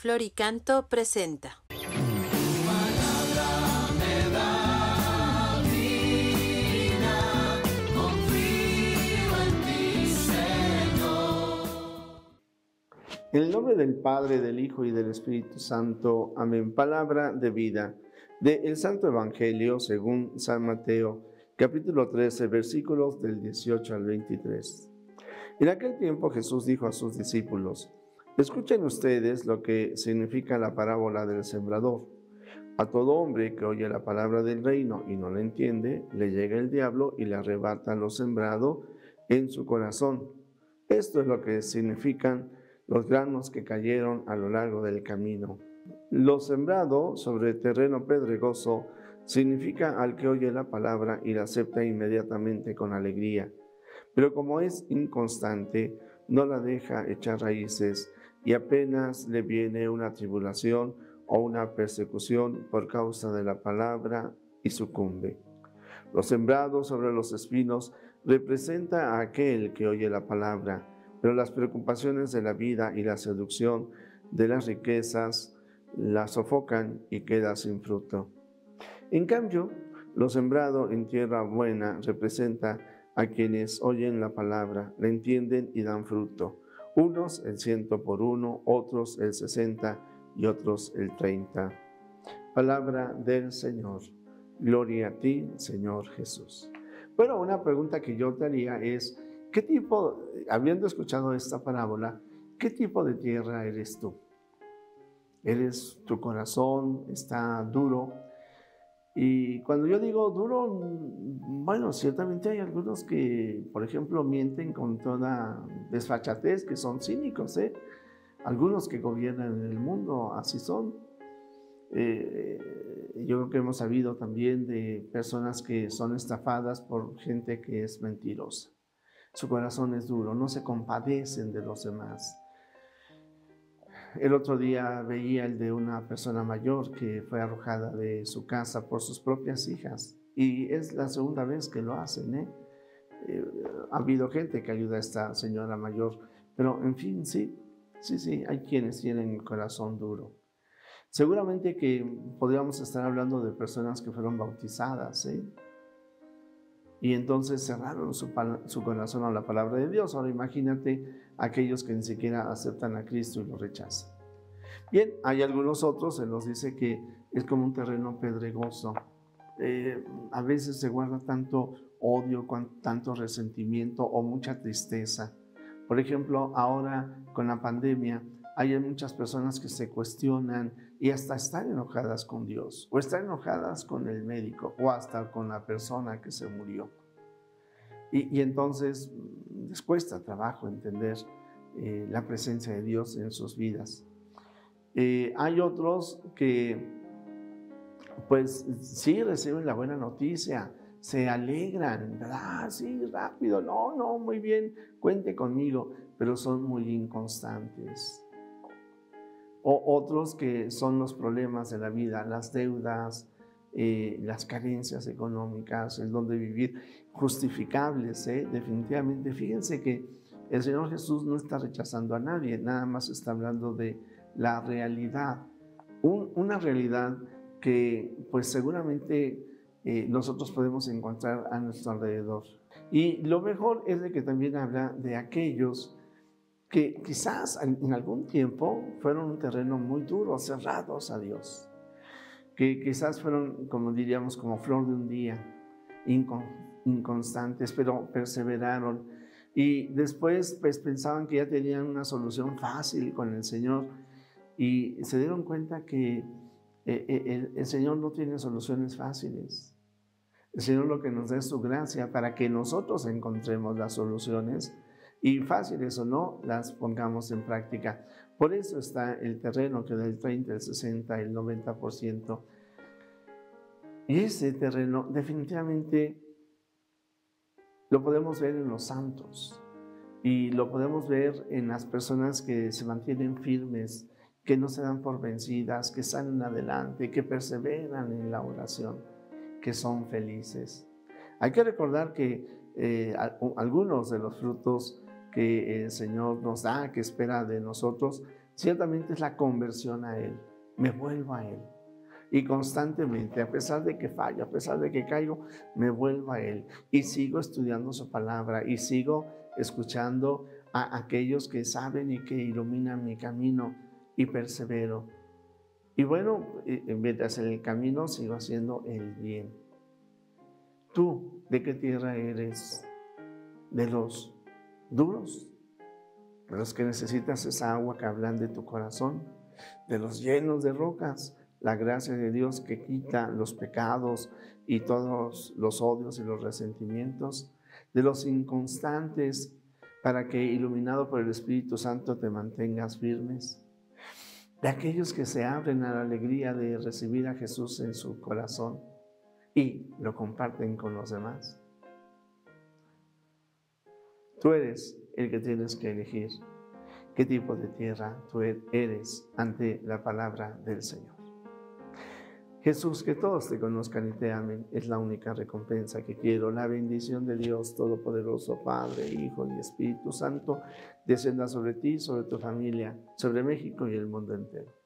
Floricanto presenta. En el nombre del Padre, del Hijo y del Espíritu Santo. Amén. Palabra de vida. De el Santo Evangelio según San Mateo, capítulo 13, versículos del 18 al 23. En aquel tiempo Jesús dijo a sus discípulos, Escuchen ustedes lo que significa la parábola del sembrador. A todo hombre que oye la palabra del reino y no la entiende, le llega el diablo y le arrebata lo sembrado en su corazón. Esto es lo que significan los granos que cayeron a lo largo del camino. Lo sembrado sobre terreno pedregoso significa al que oye la palabra y la acepta inmediatamente con alegría. Pero como es inconstante, no la deja echar raíces y apenas le viene una tribulación o una persecución por causa de la palabra y sucumbe. Lo sembrado sobre los espinos representa a aquel que oye la palabra, pero las preocupaciones de la vida y la seducción de las riquezas la sofocan y queda sin fruto. En cambio, lo sembrado en tierra buena representa a quienes oyen la palabra, la entienden y dan fruto. Unos el ciento por uno, otros el sesenta y otros el treinta. Palabra del Señor. Gloria a ti, Señor Jesús. Bueno, una pregunta que yo te haría es, ¿qué tipo, habiendo escuchado esta parábola, qué tipo de tierra eres tú? ¿Eres tu corazón está duro? Y cuando yo digo duro, bueno, ciertamente hay algunos que, por ejemplo, mienten con toda desfachatez, que son cínicos, ¿eh? Algunos que gobiernan el mundo así son. Eh, yo creo que hemos sabido también de personas que son estafadas por gente que es mentirosa. Su corazón es duro, no se compadecen de los demás. El otro día veía el de una persona mayor que fue arrojada de su casa por sus propias hijas y es la segunda vez que lo hacen. ¿eh? Eh, ha habido gente que ayuda a esta señora mayor, pero en fin, sí, sí, sí, hay quienes tienen el corazón duro. Seguramente que podríamos estar hablando de personas que fueron bautizadas, ¿eh? Y entonces cerraron su, corazón a la palabra de Dios. Ahora imagínate aquellos que ni siquiera aceptan a Cristo y lo rechazan. Bien, hay algunos otros, se nos dice que es como un terreno pedregoso. Eh, a veces se guarda tanto odio, tanto resentimiento o mucha tristeza. Por ejemplo, ahora con la pandemia, hay muchas personas que se cuestionan y hasta están enojadas con Dios, o están enojadas con el médico, o hasta con la persona que se murió. Y, entonces mm, les cuesta trabajo entender eh, la presencia de Dios en sus vidas. Eh, hay otros que, pues sí reciben la buena noticia, se alegran, ¿verdad? Sí, rápido, no, no, muy bien, cuente conmigo, pero son muy inconstantes o otros que son los problemas de la vida, las deudas, eh, las carencias económicas, el donde vivir, justificables, ¿eh? definitivamente. Fíjense que el Señor Jesús no está rechazando a nadie, nada más está hablando de la realidad, una realidad que pues seguramente eh, nosotros podemos encontrar a nuestro alrededor. Y lo mejor es de que también habla de aquellos que quizás en algún tiempo fueron un terreno muy duro, cerrados a Dios, que quizás fueron, como diríamos, como flor de un día, inconstantes, pero perseveraron. Y después pues pensaban que ya tenían una solución fácil con el Señor y se dieron cuenta que eh, eh, el, Señor no tiene soluciones fáciles. El Señor lo que nos da es su gracia para que nosotros encontremos las soluciones y fáciles o no, las pongamos en práctica. Por eso está el terreno que da el 30, el 60, el 90%. Y ese terreno definitivamente lo podemos ver en los santos y lo podemos ver en las personas que se mantienen firmes, que no se dan por vencidas, que salen adelante, que perseveran en la oración, que son felices. Hay que recordar que eh, algunos de los frutos que el Señor nos da, que espera de nosotros, ciertamente es la conversión a Él. Me vuelvo a Él. Y constantemente, a pesar de que fallo, a pesar de que caigo, me vuelvo a Él. Y sigo estudiando su palabra y sigo escuchando a aquellos que saben y que iluminan mi camino y persevero. Y bueno, mientras en el camino sigo haciendo el bien. ¿Tú de qué tierra eres? ¿De los duros? ¿De los que necesitas esa agua que hablan de tu corazón? ¿De los llenos de rocas? La gracia de Dios que quita los pecados y todos los odios y los resentimientos. De los inconstantes para que iluminado por el Espíritu Santo te mantengas firmes. De aquellos que se abren a la alegría de recibir a Jesús en su corazón y lo comparten con los demás. Tú eres el que tienes que elegir qué tipo de tierra tú eres ante la palabra del Señor. Jesús, que todos te conozcan y te amen, es la única recompensa que quiero. La bendición de Dios Todopoderoso, Padre, Hijo y Espíritu Santo, descienda sobre ti, sobre tu familia, sobre México y el mundo entero.